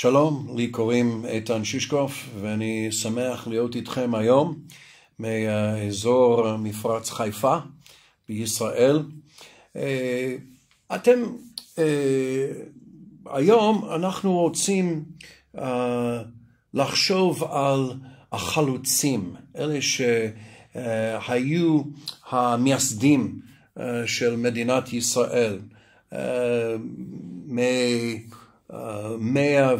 שלום, לי קוראים איתן שישקוף ואני שמח להיות איתכם היום מאזור מפרץ חיפה בישראל. אה, אתם, אה, היום אנחנו רוצים אה, לחשוב על החלוצים, אלה שהיו המייסדים של מדינת ישראל. מאה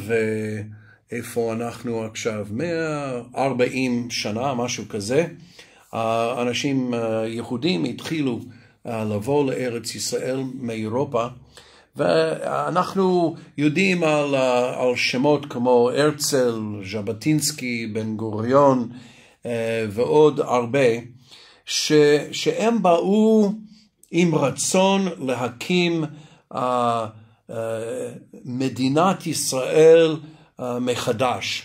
ואיפה אנחנו עכשיו? מאה ארבעים שנה, משהו כזה. אנשים יהודים התחילו לבוא לארץ ישראל מאירופה, ואנחנו יודעים על, על שמות כמו הרצל, ז'בוטינסקי, בן גוריון ועוד הרבה, ש, שהם באו עם רצון להקים uh, מדינת ישראל uh, מחדש.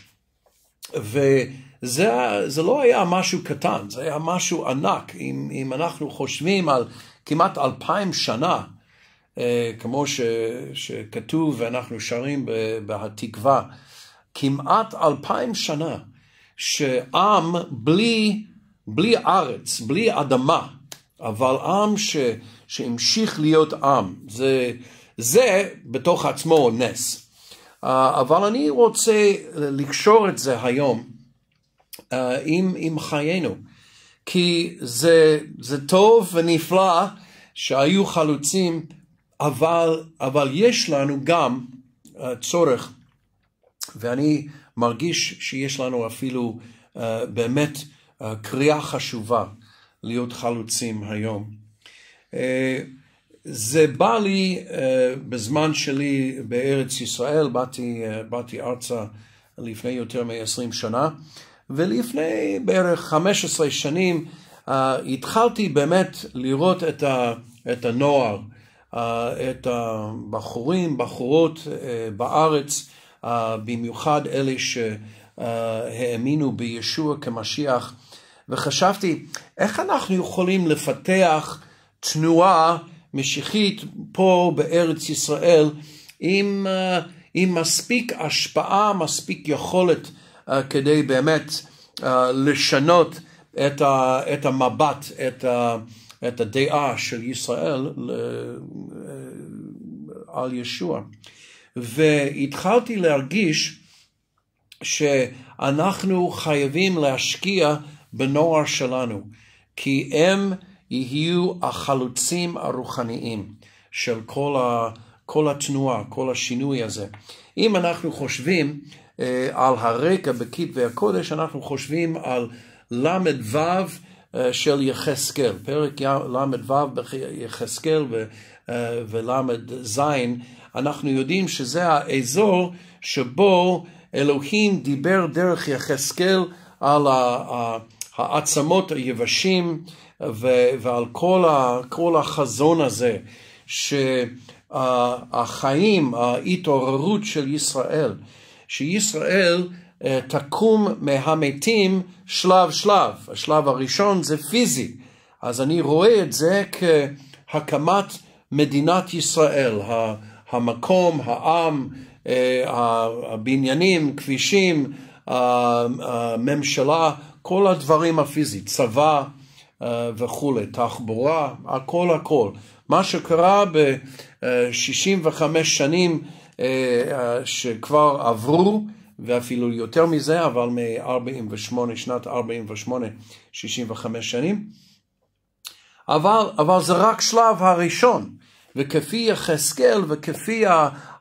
וזה לא היה משהו קטן, זה היה משהו ענק. אם, אם אנחנו חושבים על כמעט אלפיים שנה, uh, כמו ש, שכתוב ואנחנו שרים בהתקווה, כמעט אלפיים שנה שעם בלי, בלי ארץ, בלי אדמה, אבל עם ש, שהמשיך להיות עם, זה, זה בתוך עצמו נס. Uh, אבל אני רוצה לקשור את זה היום uh, עם, עם חיינו, כי זה, זה טוב ונפלא שהיו חלוצים, אבל, אבל יש לנו גם uh, צורך, ואני מרגיש שיש לנו אפילו באמת קריאה חשובה. להיות חלוצים היום. אה, זה בא לי אה, בזמן שלי בארץ ישראל, באתי, אה, באתי ארצה לפני יותר מ-20 שנה, ולפני בערך 15 שנים התחלתי באמת לראות את, ה, את הנוער, את הבחורים, בחורות בארץ, במיוחד אלה שהאמינו בישוע כמשיח. וחשבתי, איך אנחנו יכולים לפתח תנועה משיחית פה בארץ ישראל עם, אה, עם מספיק השפעה, מספיק יכולת uh, כדי באמת uh, לשנות את, ה, את המבט, את, ה, את הדעה של ישראל על ישוע. והתחלתי להרגיש שאנחנו חייבים להשקיע בנוער שלנו, כי הם יהיו החלוצים הרוחניים של כל, ה, כל התנועה, כל השינוי הזה. אם אנחנו חושבים אה, על הרקע בכתבי הקודש, אנחנו חושבים על ל"ו אה, של יחזקאל, פרק ל"ו ביחזקאל אה, ול"ז, אנחנו יודעים שזה האזור שבו אלוהים דיבר דרך יחזקאל על ה... העצמות היבשים ועל כל, ה, כל החזון הזה שהחיים, ההתעוררות של ישראל, שישראל אה, תקום מהמתים שלב שלב. השלב הראשון זה פיזי, אז אני רואה את זה כהקמת מדינת ישראל, המקום, העם, אה, הבניינים, כבישים, הממשלה, כל הדברים הפיזיים, צבא uh, וכולי, תחבורה, הכל הכל. מה שקרה ב-65 שנים uh, uh, שכבר עברו, ואפילו יותר מזה, אבל מ-48, שנת 48, 65 שנים. אבל, אבל זה רק שלב הראשון, וכפי יחזקאל וכפי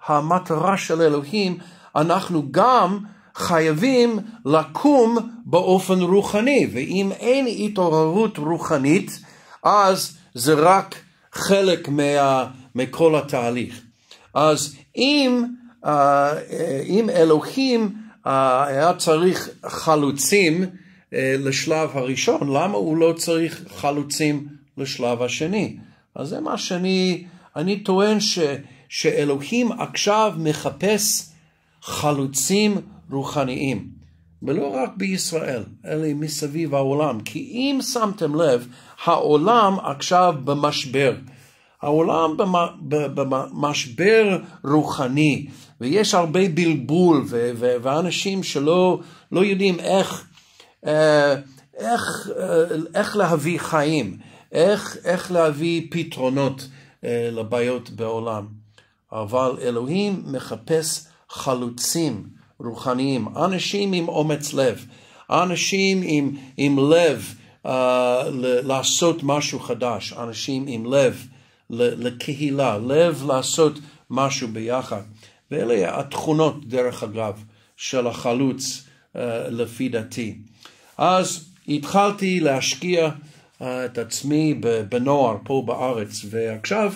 המטרה של אלוהים, אנחנו גם חייבים לקום באופן רוחני, ואם אין התעוררות רוחנית, אז זה רק חלק מה, מכל התהליך. אז אם, uh, אם אלוהים uh, היה צריך חלוצים uh, לשלב הראשון, למה הוא לא צריך חלוצים לשלב השני? אז זה מה שאני אני טוען ש, שאלוהים עכשיו מחפש חלוצים רוחניים, ולא רק בישראל, אלא מסביב העולם. כי אם שמתם לב, העולם עכשיו במשבר. העולם במשבר רוחני, ויש הרבה בלבול, ואנשים שלא לא יודעים איך, אה, איך, אה, איך להביא חיים, איך, איך להביא פתרונות אה, לבעיות בעולם. אבל אלוהים מחפש חלוצים רוחניים, אנשים עם אומץ לב, אנשים עם, עם לב uh, לעשות משהו חדש, אנשים עם לב לקהילה, לב לעשות משהו ביחד. ואלה התכונות, דרך אגב, של החלוץ uh, לפי דעתי. אז התחלתי להשקיע uh, את עצמי בנוער פה בארץ, ועכשיו,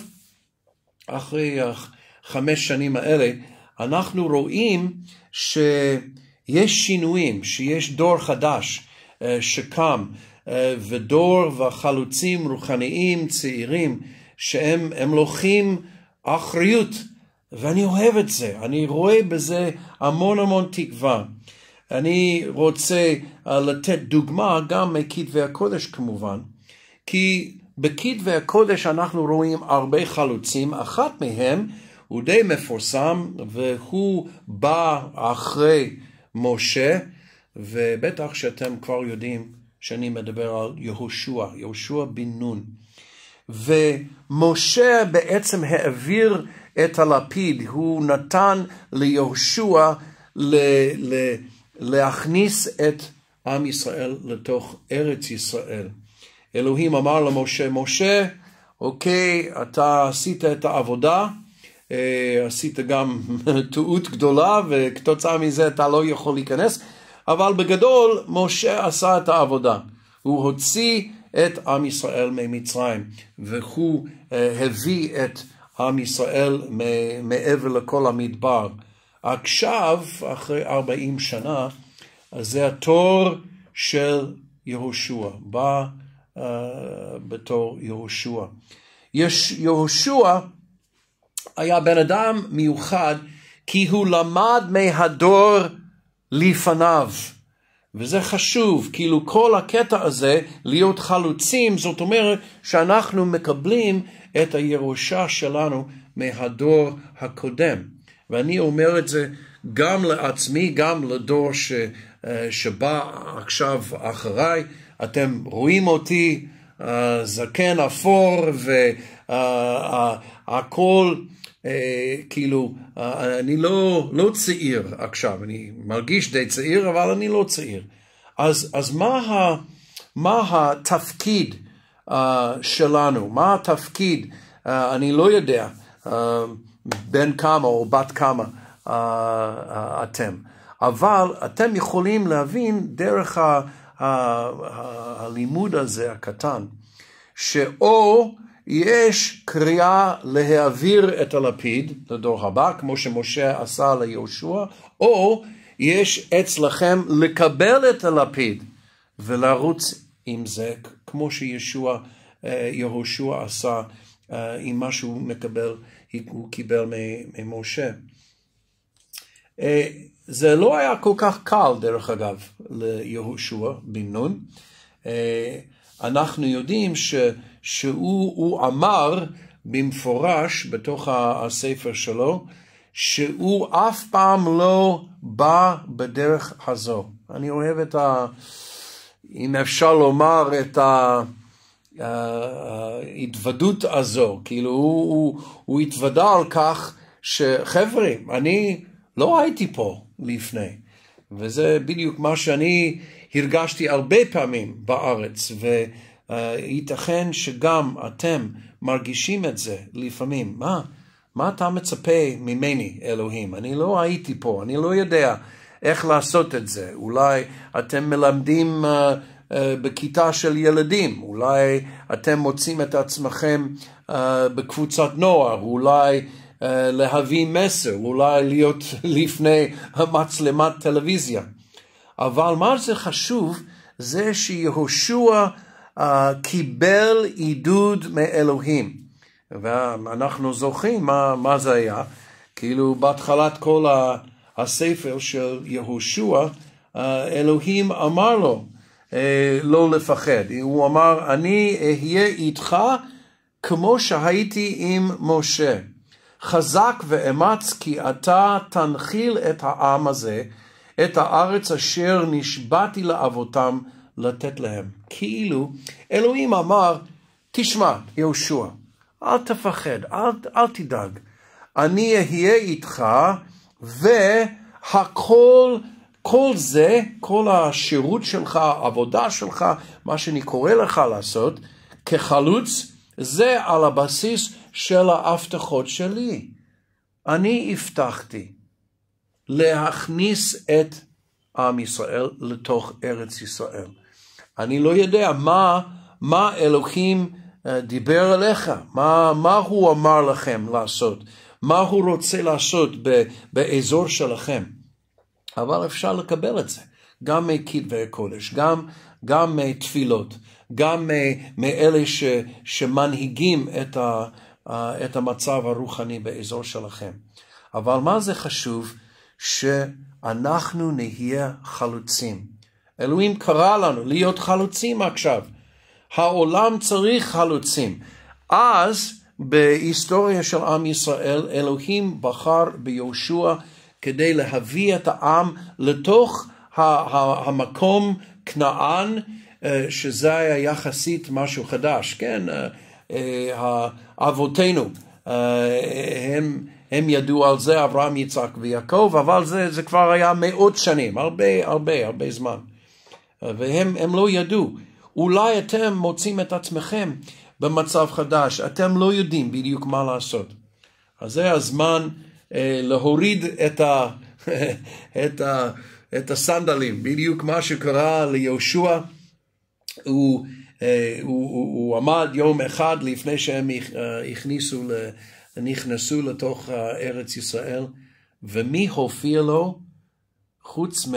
אחרי החמש שנים האלה, אנחנו רואים שיש שינויים, שיש דור חדש uh, שקם, uh, ודור וחלוצים רוחניים צעירים שהם לוקחים אחריות, ואני אוהב את זה, אני רואה בזה המון המון תקווה. אני רוצה uh, לתת דוגמה גם מכתבי הקודש כמובן, כי בכתבי הקודש אנחנו רואים הרבה חלוצים, אחת מהם הוא די מפורסם והוא בא אחרי משה, ובטח שאתם כבר יודעים שאני מדבר על יהושע, יהושע בן נון. ומשה בעצם העביר את הלפיד, הוא נתן ליהושע ל- ל- להכניס את עם ישראל לתוך ארץ ישראל. אלוהים אמר למשה, משה, אוקיי, אתה עשית את העבודה, עשית גם טעות גדולה וכתוצאה מזה אתה לא יכול להיכנס, אבל בגדול משה עשה את העבודה. הוא הוציא את עם ישראל ממצרים, והוא אה, הביא את עם ישראל מעבר לכל המדבר. עכשיו, אחרי ארבעים שנה, זה התור של יהושע, בא uh, בתור יהושע. יש, יהושע היה בן אדם מיוחד כי הוא למד מהדור לפניו. וזה חשוב, כאילו כל הקטע הזה, להיות חלוצים, זאת אומרת שאנחנו מקבלים את הירושה שלנו מהדור הקודם. ואני אומר את זה גם לעצמי, גם לדור ש, אה, שבא עכשיו אחריי. אתם רואים אותי זקן אפור והכל uh, אה, כאילו, אה, אני לא, לא צעיר עכשיו, אני מרגיש די צעיר, אבל אני לא צעיר. אז, אז מה, ה, מה התפקיד אה, שלנו? מה התפקיד? אה, אני לא יודע אה, בן כמה או בת כמה אה, אה, אתם, אבל אתם יכולים להבין דרך ה, הלימוד הזה הקטן, שאו יש קריאה להעביר את הלפיד לדור הבא, כמו שמשה עשה ליהושע, או יש אצלכם לקבל את הלפיד ולרוץ עם זה, כמו שישוע, אה, יהושע עשה אה, עם מה שהוא מקבל, הוא קיבל ממשה. אה, זה לא היה כל כך קל, דרך אגב, ליהושע בן נון. אנחנו יודעים ש... שהוא אמר במפורש בתוך הספר שלו, שהוא אף פעם לא בא בדרך הזו. אני אוהב את ה... אם אפשר לומר את ההתוודות הזו, כאילו הוא, הוא, הוא התוודה על כך שחבר'ה, אני לא הייתי פה לפני, וזה בדיוק מה שאני הרגשתי הרבה פעמים בארץ, ו... uh, ייתכן שגם אתם מרגישים את זה לפעמים. מה, מה אתה מצפה ממני, אלוהים? אני לא הייתי פה, אני לא יודע איך לעשות את זה. אולי אתם מלמדים uh, בכיתה של ילדים, אולי אתם מוצאים את עצמכם uh, בקבוצת נוער, אולי להביא מסר, אולי להיות לפני מצלמת טלוויזיה. אבל מה זה חשוב זה שיהושע uh, קיבל עידוד מאלוהים. ואנחנו זוכרים מה, מה זה היה. כאילו בהתחלת כל הספר של יהושע, uh, אלוהים אמר לו uh, לא לפחד. הוא אמר, אני אהיה איתך כמו שהייתי עם משה. חזק ואמץ כי אתה תנחיל את העם הזה, את הארץ אשר נשבעתי לאבותם לתת להם. כאילו, אלוהים אמר, תשמע, יהושע, אל תפחד, אל, אל תדאג. אני אהיה איתך, והכל, כל זה, כל השירות שלך, העבודה שלך, מה שאני קורא לך לעשות, כחלוץ, זה על הבסיס של ההבטחות שלי. אני הבטחתי להכניס את עם ישראל לתוך ארץ ישראל. אני לא יודע מה, מה אלוהים אה, דיבר אליך, מה, מה הוא אמר לכם לעשות, מה הוא רוצה לעשות באזור שלכם. אבל אפשר לקבל את זה, גם מכתבי קודש, גם, גם מתפילות, גם מאלה ש, שמנהיגים את, ה, את המצב הרוחני באזור שלכם. אבל מה זה חשוב? שאנחנו נהיה חלוצים. אלוהים קרא לנו להיות חלוצים עכשיו. העולם צריך חלוצים. אז בהיסטוריה של עם ישראל, אלוהים בחר ביהושע כדי להביא את העם לתוך המקום כנען, אה, שזה היה יחסית משהו חדש, כן? אה, אה, אבותינו, הם, הם ידעו על זה, אברהם, יצחק ויעקב, אבל זה, זה כבר היה מאות שנים, הרבה, הרבה, הרבה זמן. והם לא ידעו. אולי אתם מוצאים את עצמכם במצב חדש, אתם לא יודעים בדיוק מה לעשות. אז זה הזמן אה, להוריד את, ה, את, ה, את הסנדלים, בדיוק מה שקרה ליהושע. הוא, הוא, הוא, הוא עמד יום אחד לפני שהם אה, הכניסו, נכנסו לתוך ארץ ישראל, ומי הופיע לו? חוץ מ...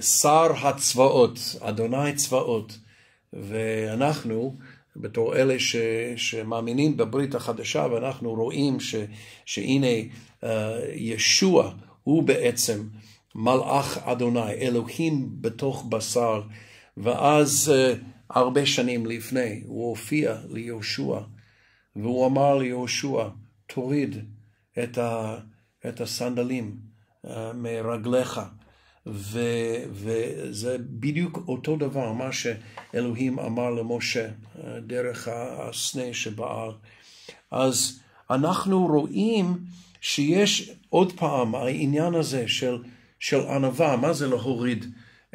שר הצבאות, אדוני צבאות, ואנחנו בתור אלה ש, שמאמינים בברית החדשה ואנחנו רואים ש, שהנה ישוע הוא בעצם מלאך אדוני, אלוהים בתוך בשר, ואז uh, הרבה שנים לפני הוא הופיע ליהושע והוא אמר ליהושע, תוריד את, ה, את הסנדלים uh, מרגליך. ו, וזה בדיוק אותו דבר, מה שאלוהים אמר למשה אה, דרך הסנה שבער. אז אנחנו רואים שיש עוד פעם העניין הזה של, של ענווה, מה זה להוריד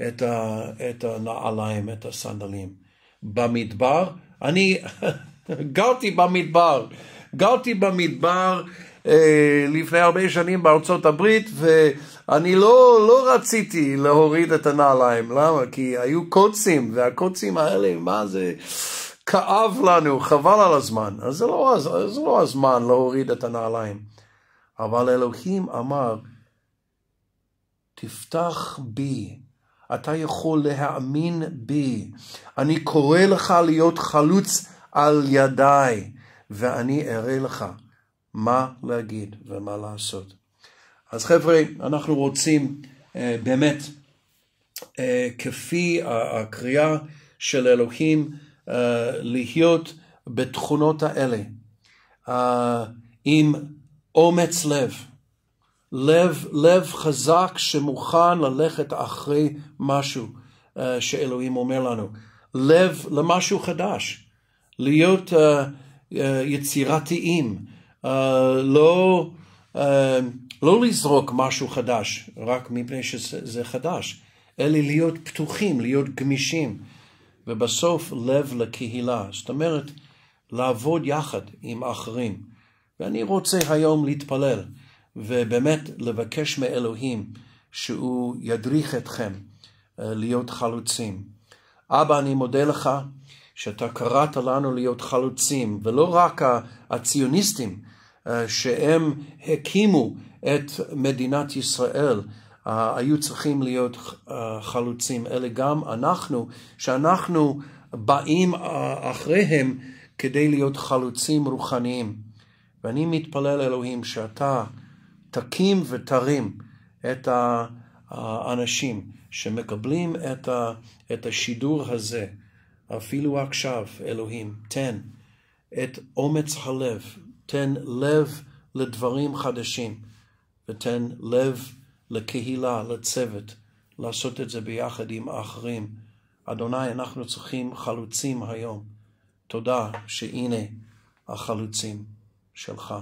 את, ה, את הנעליים, את הסנדלים? במדבר, אני גרתי במדבר, גרתי במדבר אה, לפני הרבה שנים בארצות הברית, ואני לא, לא רציתי להוריד את הנעליים. למה? כי היו קוצים, והקוצים האלה, מה זה... כאב לנו, חבל על הזמן. אז זה לא, זה לא הזמן להוריד את הנעליים. אבל אלוהים אמר, תפתח בי, אתה יכול להאמין בי. אני קורא לך להיות חלוץ על ידיי, ואני אראה לך מה להגיד ומה לעשות. אז חבר'ה, אנחנו רוצים uh, באמת, uh, כפי הקריאה של אלוהים, uh, להיות בתכונות האלה, uh, עם אומץ לב, לב, לב חזק שמוכן ללכת אחרי משהו uh, שאלוהים אומר לנו, לב למשהו חדש, להיות uh, uh, יצירתיים, uh, לא, uh, לא לזרוק משהו חדש רק מפני שזה חדש, אלא להיות פתוחים, להיות גמישים, ובסוף לב לקהילה. זאת אומרת, לעבוד יחד עם אחרים. ואני רוצה היום להתפלל, ובאמת לבקש מאלוהים שהוא ידריך אתכם uh, להיות חלוצים. אבא, אני מודה לך שאתה קראת לנו להיות חלוצים, ולא רק הציוניסטים, אה, שהם הקימו את מדינת ישראל, אה, היו צריכים להיות אה, חלוצים, אלא גם אנחנו, שאנחנו באים אחריהם כדי להיות חלוצים רוחניים. ואני מתפלל אלוהים שאתה תקים ותרים את האנשים שמקבלים את השידור הזה אפילו עכשיו, אלוהים, תן את אומץ הלב, תן לב לדברים חדשים, ותן לב לקהילה, לצוות, לעשות את זה ביחד עם האחרים. אדוני, אנחנו צריכים חלוצים היום. תודה שהנה החלוצים שלך.